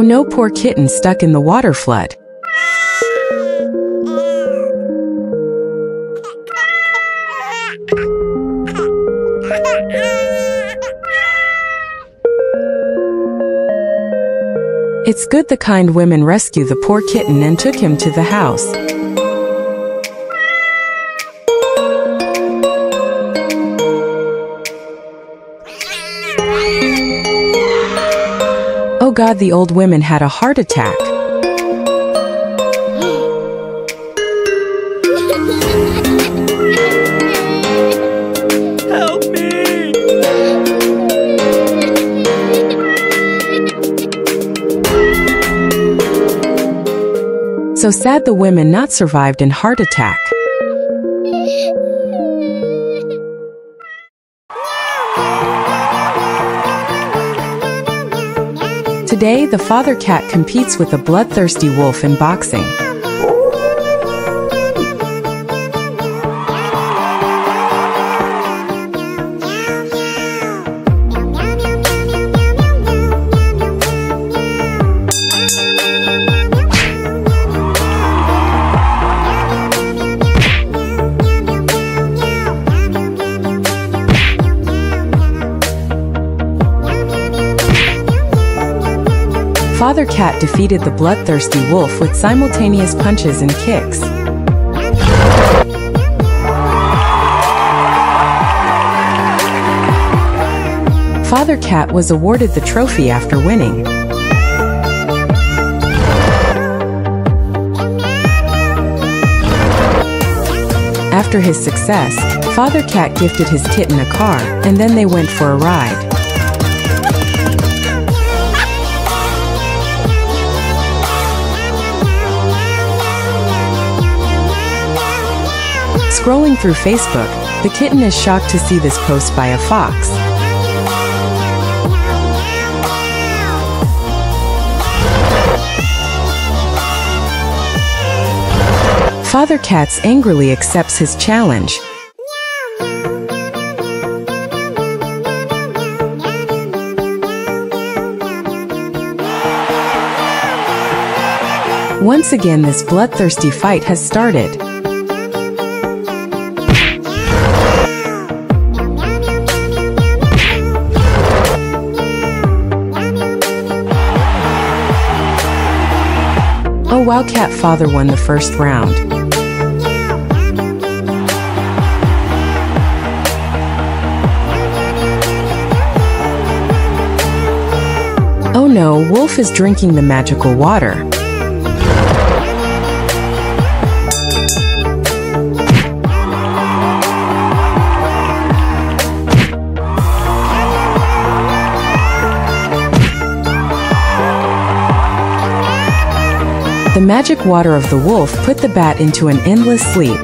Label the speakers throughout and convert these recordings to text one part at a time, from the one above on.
Speaker 1: Oh no poor kitten stuck in the water flood. It's good the kind women rescue the poor kitten and took him to the house. Oh God, the old women had a heart attack.
Speaker 2: Help me!
Speaker 1: So sad the women not survived in heart attack. Today, the father cat competes with a bloodthirsty wolf in boxing. Father Cat defeated the bloodthirsty wolf with simultaneous punches and kicks. Father Cat was awarded the trophy after winning. After his success, Father Cat gifted his kitten a car, and then they went for a ride. Scrolling through Facebook, the kitten is shocked to see this post by a fox. Father Cats angrily accepts his challenge. Once again, this bloodthirsty fight has started. Oh Wildcat Father won the first round. Oh no, Wolf is drinking the magical water. The magic water of the wolf put the bat into an endless sleep.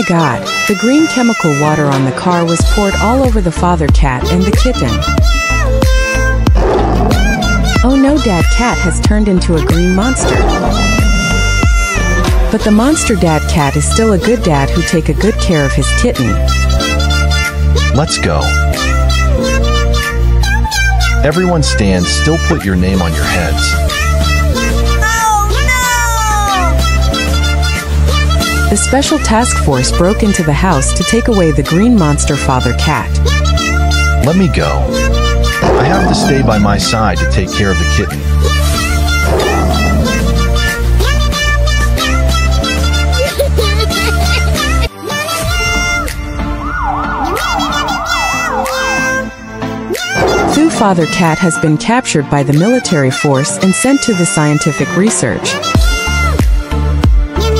Speaker 1: My god, the green chemical water on the car was poured all over the father cat and the kitten. Oh no, Dad Cat has turned into a green monster. But the monster Dad Cat is still a good dad who take a good care of his kitten.
Speaker 3: Let's go. Everyone stand still put your name on your heads.
Speaker 1: The special task force broke into the house to take away the green monster father cat.
Speaker 3: Let me go. I have to stay by my side to take care of the kitten.
Speaker 1: Father Cat has been captured by the military force and sent to the scientific research.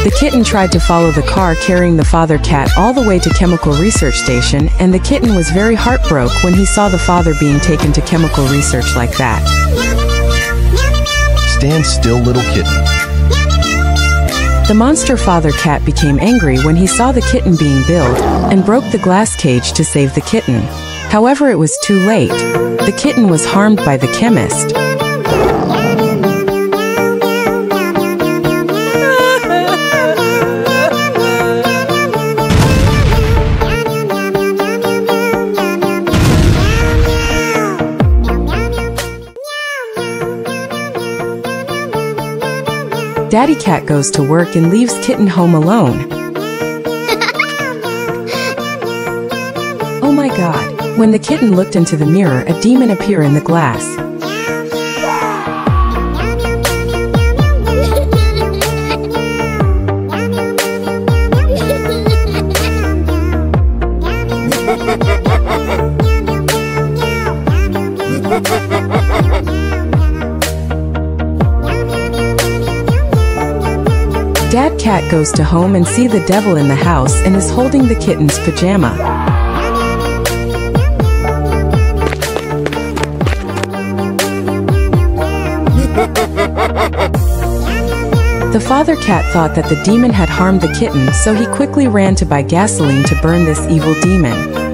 Speaker 1: The kitten tried to follow the car carrying the father cat all the way to chemical research station and the kitten was very heartbroken when he saw the father being taken to chemical research like that.
Speaker 3: Stand still, little kitten.
Speaker 1: The monster father cat became angry when he saw the kitten being billed and broke the glass cage to save the kitten. However, it was too late. The kitten was harmed by the chemist. Daddy Cat goes to work and leaves Kitten home alone. oh my god. When the kitten looked into the mirror, a demon appeared in the glass. Cat goes to home and see the devil in the house and is holding the kitten's pajama. The father cat thought that the demon had harmed the kitten so he quickly ran to buy gasoline to burn this evil demon.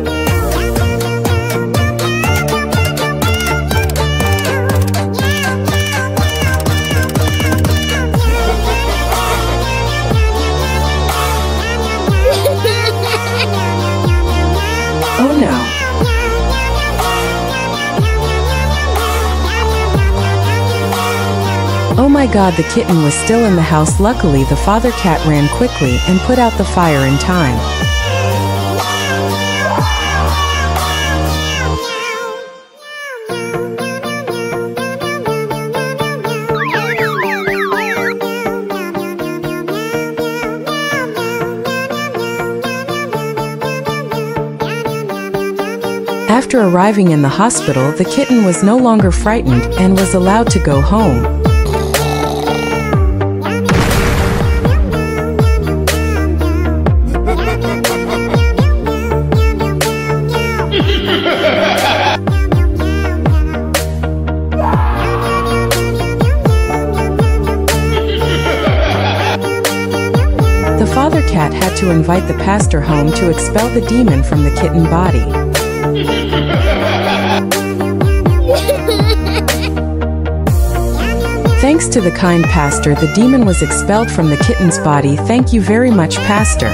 Speaker 1: Oh my god the kitten was still in the house luckily the father cat ran quickly and put out the fire in time. After arriving in the hospital, the kitten was no longer frightened and was allowed to go home. Cat had to invite the pastor home to expel the demon from the kitten body. Thanks to the kind pastor, the demon was expelled from the kitten's body. Thank you very much, pastor.